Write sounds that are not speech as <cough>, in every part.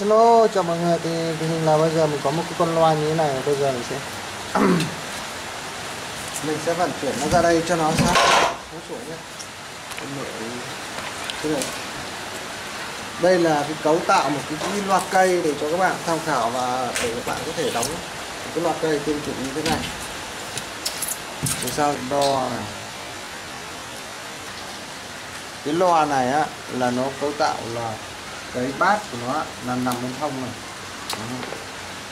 Hello, chào mọi người. Thì tình hình là bây giờ mình có một cái con loa như thế này bây giờ mình sẽ <clears throat> mình sẽ vận chuyển nó ra đây cho nó sát. Nó sủa nhé Thế này. đây là cái cấu tạo một cái, cái loa cây để cho các bạn tham khảo và để các bạn có thể đóng cái loa cây tiêu chuẩn như thế này. Để sao đo này. Cái loa này á là nó cấu tạo là cái bát của nó là nằm bên thông này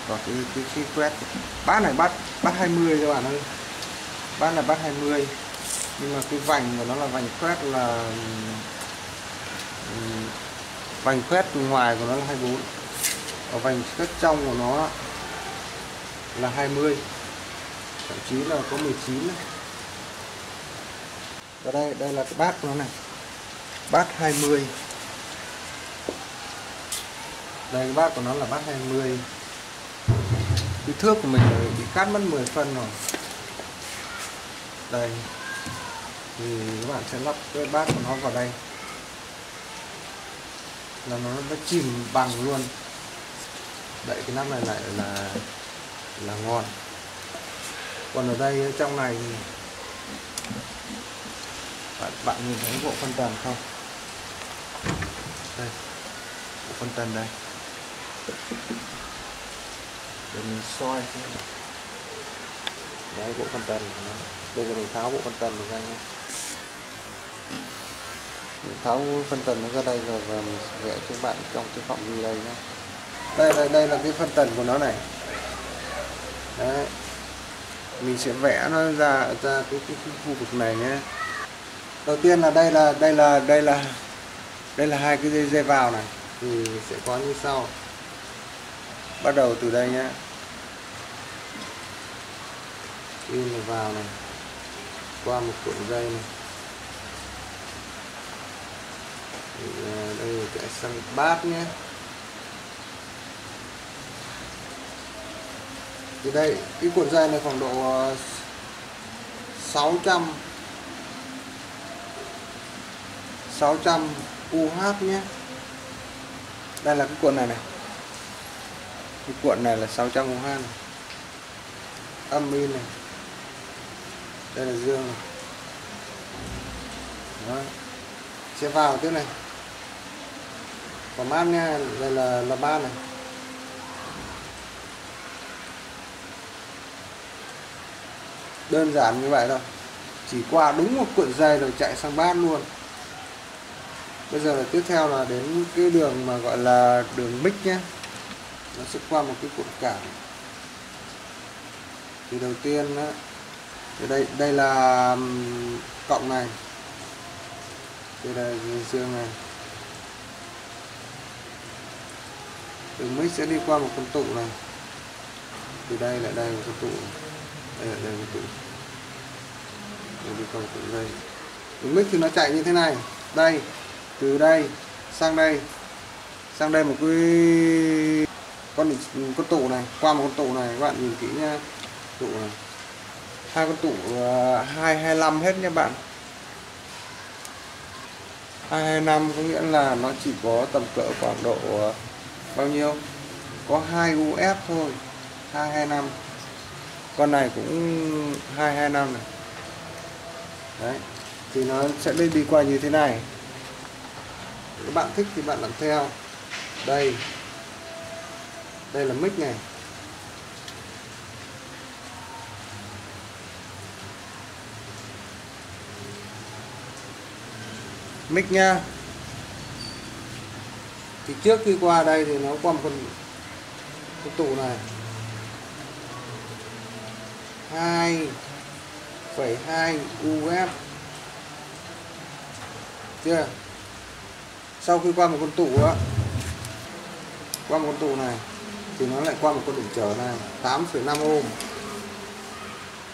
và cái cái cái quét. Bát này bát bát 20 các bạn ơi. Bát là bát 20 nhưng mà cái vành của nó là vành quét là ừ, vành quét ngoài của nó là 24 và vành quét trong của nó là 20 thậm chí là có 19 này và đây đây là cái bát của nó này. Bát 20 mươi đây cái bát của nó là bát 20 cái thước của mình bị cắt mất 10 phân rồi. Đây. Thì các bạn sẽ lắp cái bát của nó vào đây. Là nó nó chìm bằng luôn. Đậy cái nắp này lại là là ngon. Còn ở đây, trong này thì bạn bạn nhìn thấy bộ phân tần không? Đây, bộ phân tần đây để mình soi xem đấy bộ phân tần của nó. Bây giờ mình tháo bộ phân tần ra nhé. Mình tháo phân tần nó ra đây rồi và mình vẽ cho bạn trong cái phạm vi đây nhé. Đây đây đây là cái phân tần của nó này. Đấy. Mình sẽ vẽ nó ra ra cái, cái, cái khu vực này nhé. Đầu tiên là đây là đây là đây là đây là hai cái dây dây vào này. Thì sẽ có như sau bắt đầu từ đây nhé pin vào này, qua một cuộn dây này. À, đây là sang bát nhé thì đây, cái cuộn dây này khoảng độ 600 600 UH nhé đây là cái cuộn này này cái cuộn này là 602 này. âm in này. Đây là dương này. Đó. sẽ vào tiếp này. Có mát nha, đây là là ba này. Đơn giản như vậy thôi. Chỉ qua đúng một cuộn dây rồi chạy sang bát luôn. Bây giờ là tiếp theo là đến cái đường mà gọi là đường mic nhé nó sẽ qua một cái cuộn cản. Thì đầu tiên đó, thì đây đây là cọng cộng này đây là dương này. Đường mic sẽ đi qua một con tụ này. Từ đây lại đây một con tụ đây là đây một tụ. Đây đi qua một cuộn dây đường mic thì nó chạy như thế này. Đây từ đây sang đây. Sang đây một cái con con tụ này, qua một con tụ này, các bạn nhìn kỹ nha tụ này. Hai con tụ ờ, hai hai năm hết nha bạn. Hai hai năm có nghĩa là nó chỉ có tầm cỡ khoảng độ ờ, bao nhiêu? Có hai UF thôi, hai hai năm con này cũng hai hai năm này. Đấy, thì nó sẽ đi đi qua như thế này. Các bạn thích thì bạn làm theo. Đây đây là mic này. Mic nha. Thì trước khi qua đây thì nó qua một con cái tủ này. Hai phẩy hai UF chưa? Sau khi qua một con tủ á, qua một con tủ này thì nó lại qua một con đỉnh trở này. 8,5 ohm.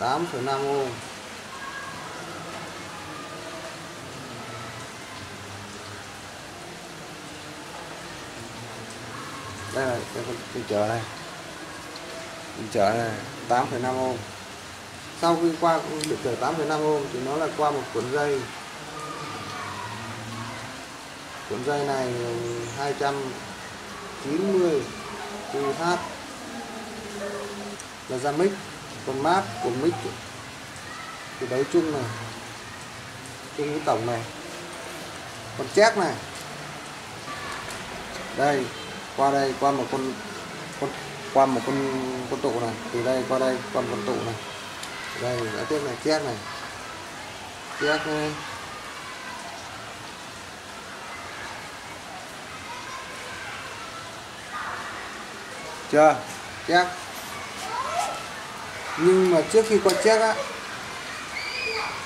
8,5 ohm. Đây là cái con đỉnh trở này. Đỉnh trở này 8,5 ohm. Sau khi qua đỉnh trở 8,5 ohm thì nó lại qua một cuốn dây. Cuốn dây này 290 QH là ra mic, còn mát của mic thì đấu chung này. Chung với tổng này. Còn chép này. Đây, qua đây, qua một con con, qua một con con tụ này. Từ đây, qua đây, qua một con tụ này. Đây đã tiếp này chép này. Chép này. Chưa? Chép. Nhưng mà trước khi qua chép á,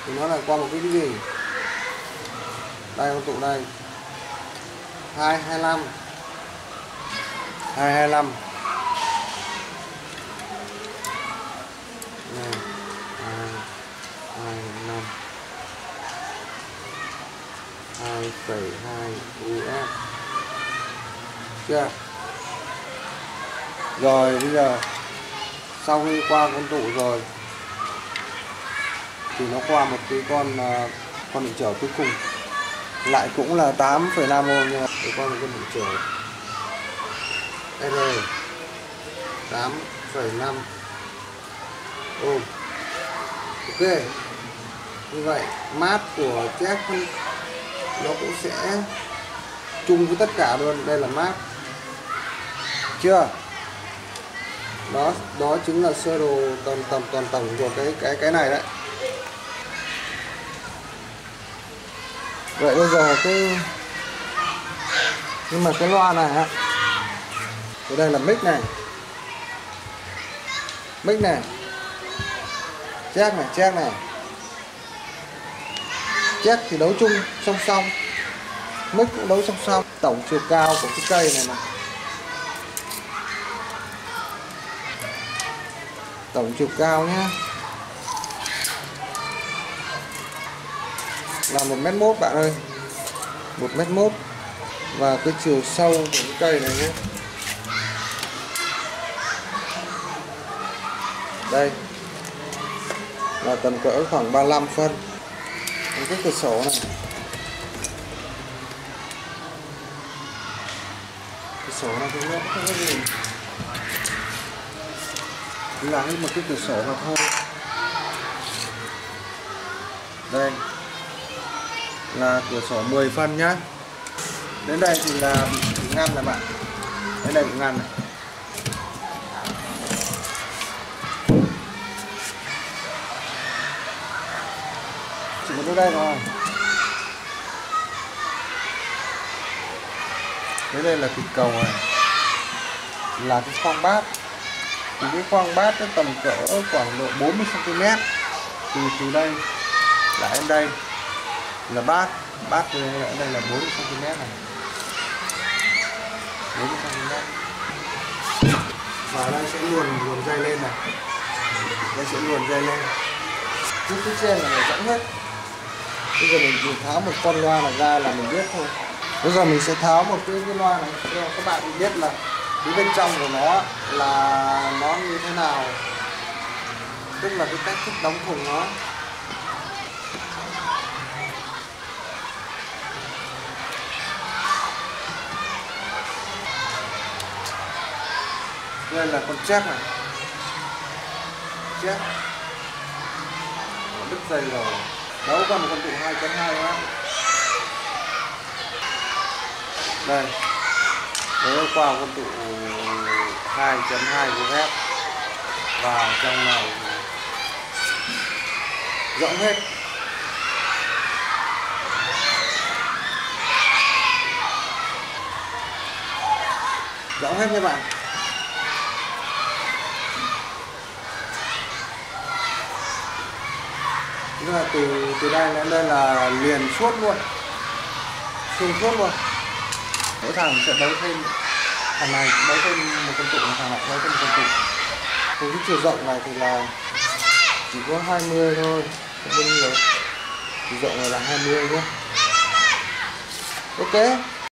thì nó là qua một cái gì? Đây, con tụ đây. Hai hai năm hai hai năm này, hai hai năm hai phẩy hai us chưa? Rồi bây giờ sau khi qua con tụ rồi thì nó qua một cái con uh, con định trở cuối cùng. Lại cũng là 8,5 ohm nhưng mà để qua một con định trở. R 8,5 ôm ok. Như vậy mát của chép nó cũng sẽ chung với tất cả luôn. Đây là mát chưa? Đó đó chính là sơ đồ toàn tầm, toàn tổng của cái cái cái này đấy. Vậy bây giờ cái, nhưng mà cái loa này á, cái đây là mic này. Mic này. Check này check này. Check thì đấu chung song song. Mic cũng đấu song song. Tổng chiều cao của cái cây này này tổng chiều cao nhé là một mét mốt bạn ơi. Một mét mốt. Và cái chiều sâu của cái cây này nhé đây. Là tầm cỡ khoảng 35 phân. Cái cửa sổ này. Cửa sổ này cũng rất là hết một cái cửa sổ mà thôi. Đây. Là cửa sổ 10 phân nhá. Đến đây thì là bị ngăn là bạn. Đến đây bị ngăn này. Chỉ có tới đây thôi. Đến đây là thịt cầu này. Là cái phong bát thì cái khoang bát nó tầm cỡ khoảng độ 40 cm từ từ đây lại em đây là bát. Bát từ đây lại đây là 40 cm này. 40 cm và đây sẽ luồn luồn dây lên này. Đây sẽ luồn dây lên. Chút chút trên là dẫn hết bây giờ mình, mình tháo một con loa này ra là mình biết thôi. Bây giờ mình sẽ tháo một cái, cái loa này cho các bạn biết là phía bên trong của nó là nó như thế nào? Tức là cái cách thức đóng thùng nó. Đây là con chép này. Chép. Đứt dây rồi. Đấu còn một con tụ 2.2 nữa đây đấy qua con tụ 2.2 VF và trong này rộng hết. Rộng hết các bạn. Tức là từ từ đây đến đây là liền suốt luôn. Xuyên suốt luôn mỗi thằng sẽ đấu thêm, thằng này đấu thêm một con tụ, thằng này đấu thêm một con tụ. Với cái chiều rộng này thì là chỉ có 20 thôi, không bao nhiêu chiều rộng này là 20 nhé ok.